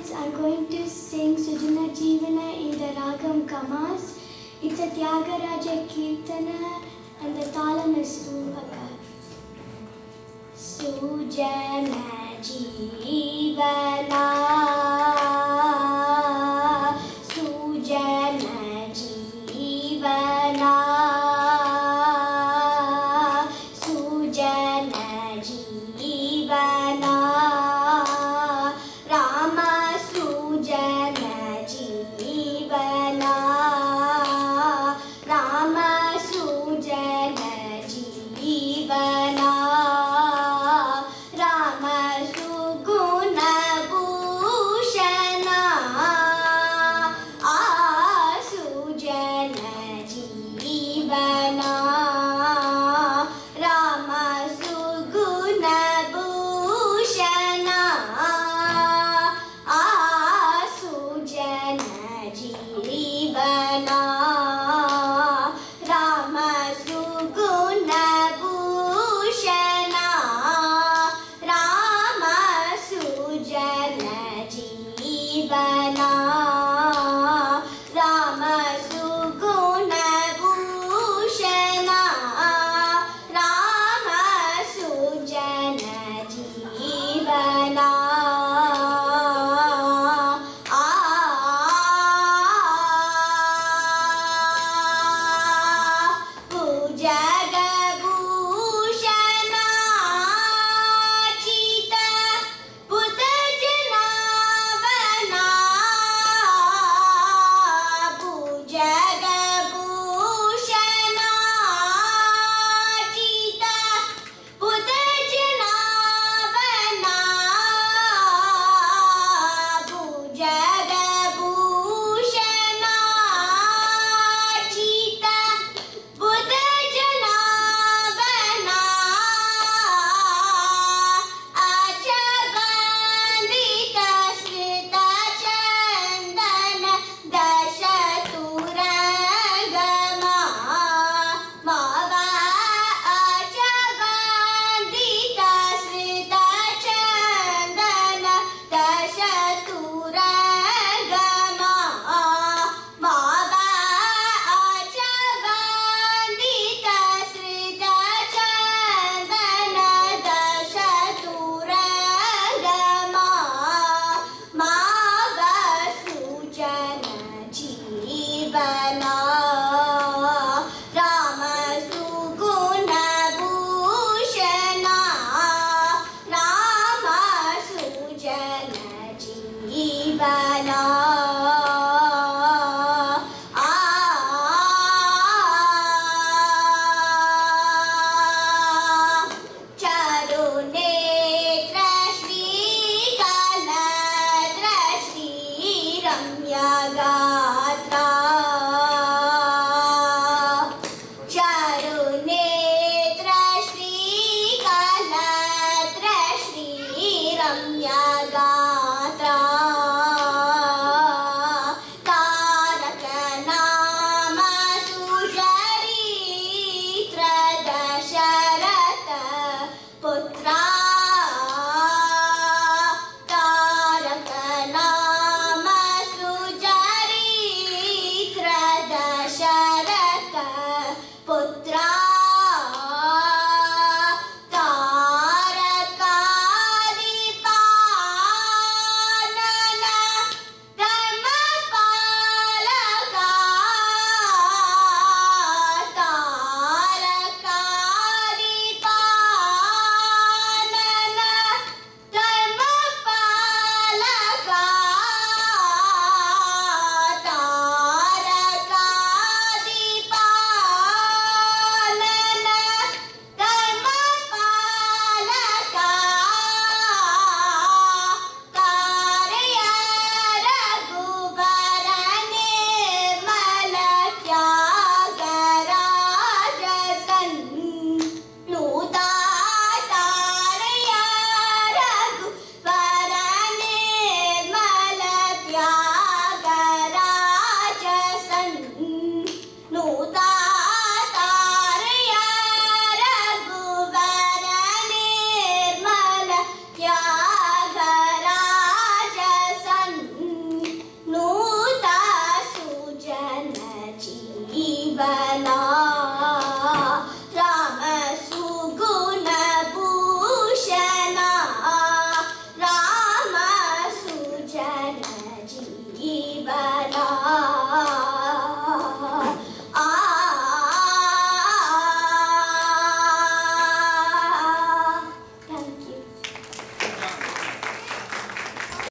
friends, I'm going to sing Sujana Jeevana in the Ragam Kamas. It's a Tyagaraja Kirtana and the talam is Rupaka. Sujana Jeevana Sujana Jeevana Naga.